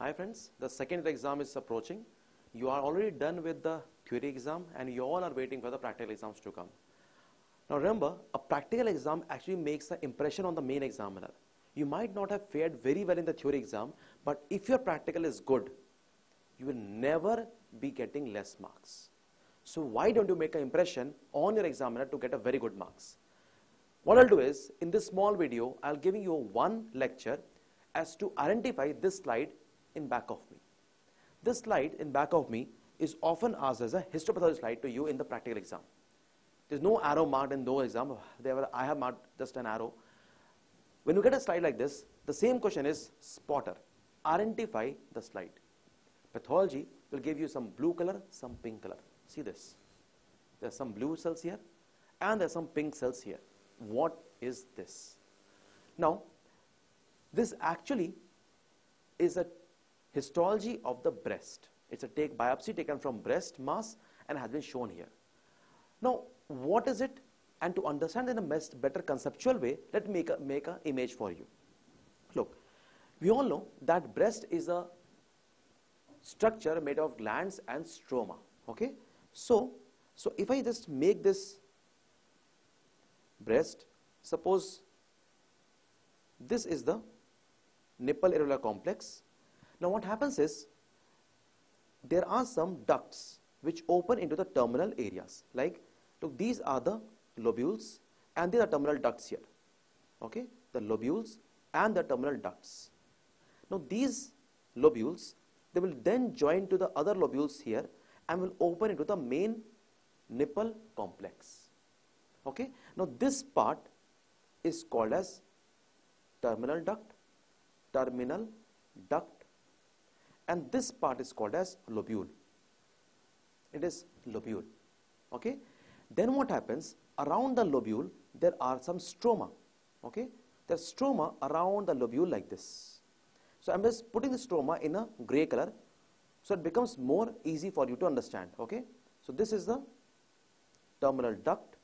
Hi friends, the second exam is approaching. You are already done with the theory exam and you all are waiting for the practical exams to come. Now remember, a practical exam actually makes an impression on the main examiner. You might not have fared very well in the theory exam, but if your practical is good, you will never be getting less marks. So why don't you make an impression on your examiner to get a very good marks? What I'll do is, in this small video, I'll give you one lecture as to identify this slide in back of me. This slide in back of me is often asked as a histopathology slide to you in the practical exam. There's no arrow marked in no exam. Were, I have marked just an arrow. When you get a slide like this, the same question is spotter. Identify the slide. Pathology will give you some blue color, some pink color. See this. There's some blue cells here and there's some pink cells here. What is this? Now, this actually is a histology of the breast. It's a take biopsy taken from breast mass and has been shown here. Now, what is it? And to understand in a best, better conceptual way, let me make a, make image for you. Look, we all know that breast is a structure made of glands and stroma. Okay, so so if I just make this breast, suppose this is the nipple areolar complex. Now what happens is there are some ducts which open into the terminal areas. Like look, these are the lobules and these are terminal ducts here. Okay, the lobules and the terminal ducts. Now these lobules they will then join to the other lobules here and will open into the main nipple complex. Okay. Now this part is called as terminal duct, terminal duct and this part is called as lobule. It is lobule. Okay. Then what happens around the lobule there are some stroma. Okay. There's stroma around the lobule like this. So I'm just putting the stroma in a gray color so it becomes more easy for you to understand. Okay. So this is the terminal duct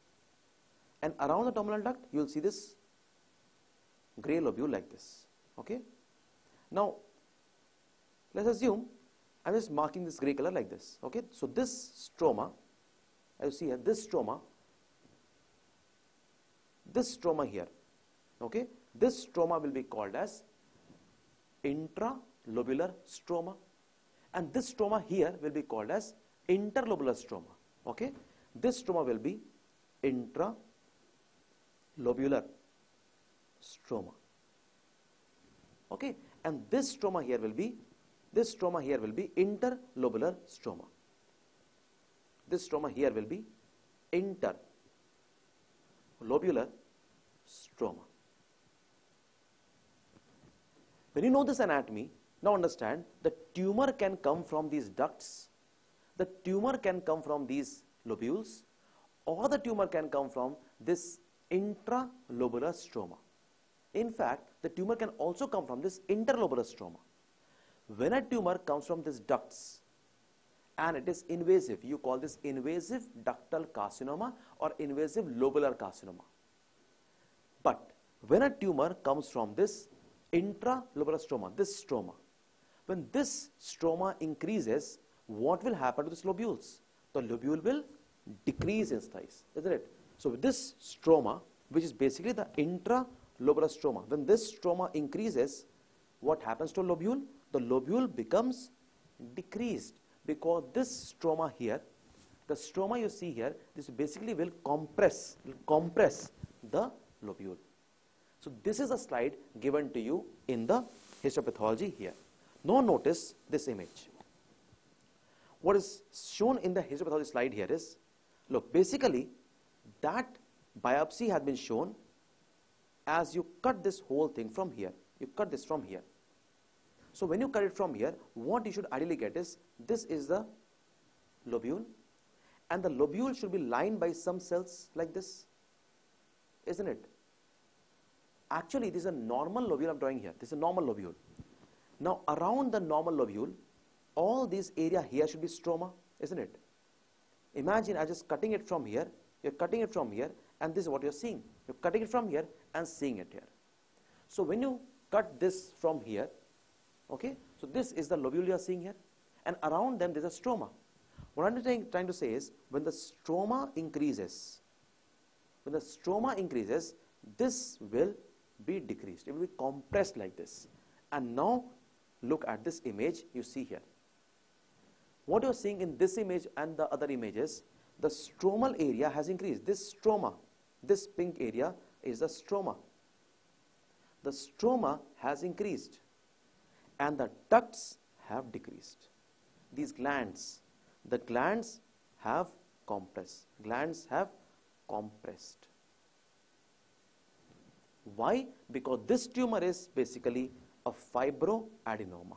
and around the terminal duct you will see this gray lobule like this. Okay. Now let's assume I'm just marking this gray color like this. Okay. So this stroma, as you see here, this stroma, this stroma here, okay, this stroma will be called as intralobular stroma and this stroma here will be called as interlobular stroma okay this stroma will be intralobular stroma okay and this stroma here will be this stroma here will be interlobular stroma this stroma here will be interlobular stroma when you know this anatomy, now understand the tumor can come from these ducts, the tumor can come from these lobules, or the tumor can come from this intralobular stroma. In fact, the tumor can also come from this interlobular stroma. When a tumor comes from these ducts and it is invasive, you call this invasive ductal carcinoma or invasive lobular carcinoma. But when a tumor comes from this intralobular stroma, this stroma. When this stroma increases, what will happen to these lobules? The lobule will decrease in size, isn't it? So this stroma, which is basically the intralobular stroma, when this stroma increases, what happens to lobule? The lobule becomes decreased because this stroma here, the stroma you see here, this basically will compress, will compress the lobule. So this is a slide given to you in the histopathology here. Now notice this image. What is shown in the histopathology slide here is, look, basically that biopsy has been shown as you cut this whole thing from here. You cut this from here. So when you cut it from here, what you should ideally get is, this is the lobule and the lobule should be lined by some cells like this, isn't it? Actually, this is a normal lobule I'm drawing here. This is a normal lobule. Now, around the normal lobule, all this area here should be stroma, isn't it? Imagine I'm just cutting it from here. You're cutting it from here, and this is what you're seeing. You're cutting it from here and seeing it here. So when you cut this from here, Okay, so this is the lobule you are seeing here, and around them there's a stroma. What I'm trying, trying to say is when the stroma increases, when the stroma increases, this will be decreased. It will be compressed like this. And now look at this image you see here. What you're seeing in this image and the other images, the stromal area has increased. This stroma, this pink area is the stroma. The stroma has increased and the ducts have decreased. These glands, the glands have compressed. Glands have compressed. Why? Because this tumor is basically a fibroadenoma.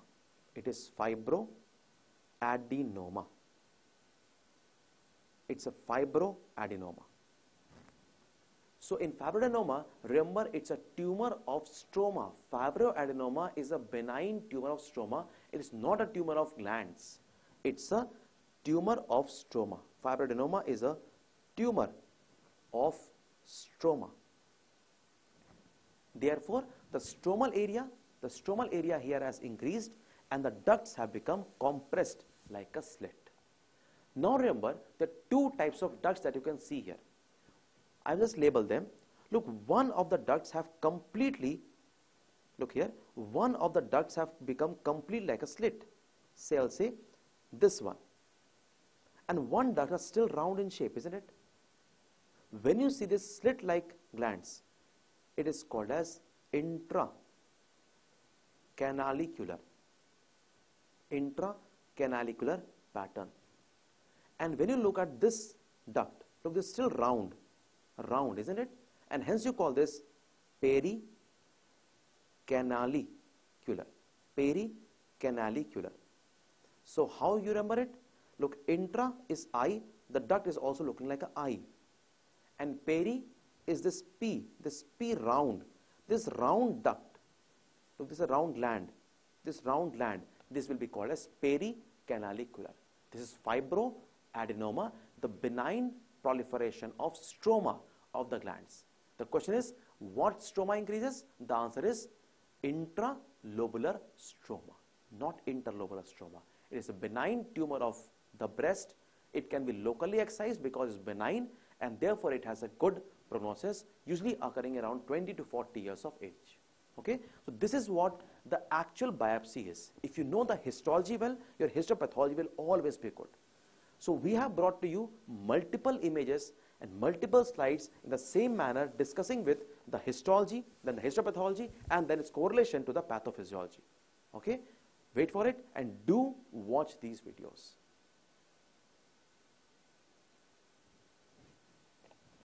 It is fibroadenoma. It's a fibroadenoma. So in fibroadenoma, remember it's a tumor of stroma. Fibroadenoma is a benign tumor of stroma. It is not a tumor of glands. It's a tumor of stroma. Fibroadenoma is a tumor of stroma. Therefore, the stromal area, the stromal area here has increased and the ducts have become compressed like a slit. Now remember, the two types of ducts that you can see here. I'll just label them. Look, one of the ducts have completely, look here, one of the ducts have become complete like a slit. Say, I'll say this one. And one duct is still round in shape, isn't it? When you see this slit-like glands, it is called as intracanalicular. Intracanalicular pattern. And when you look at this duct, look, is still round, round, isn't it? And hence you call this pericanalicular. Pericanalicular. So how you remember it? Look, intra is I, the duct is also looking like an I. And peri is this P, this P round, this round duct. Look, this is a round gland. This round gland, this will be called as pericanalicular. This is fibroadenoma, the benign proliferation of stroma of the glands. The question is, what stroma increases? The answer is intralobular stroma, not interlobular stroma. It is a benign tumor of the breast. It can be locally excised because it's benign and therefore it has a good prognosis, usually occurring around 20 to 40 years of age. Okay, so this is what the actual biopsy is. If you know the histology well, your histopathology will always be good. So we have brought to you multiple images and multiple slides in the same manner discussing with the histology, then the histopathology and then its correlation to the pathophysiology. Okay, wait for it and do watch these videos.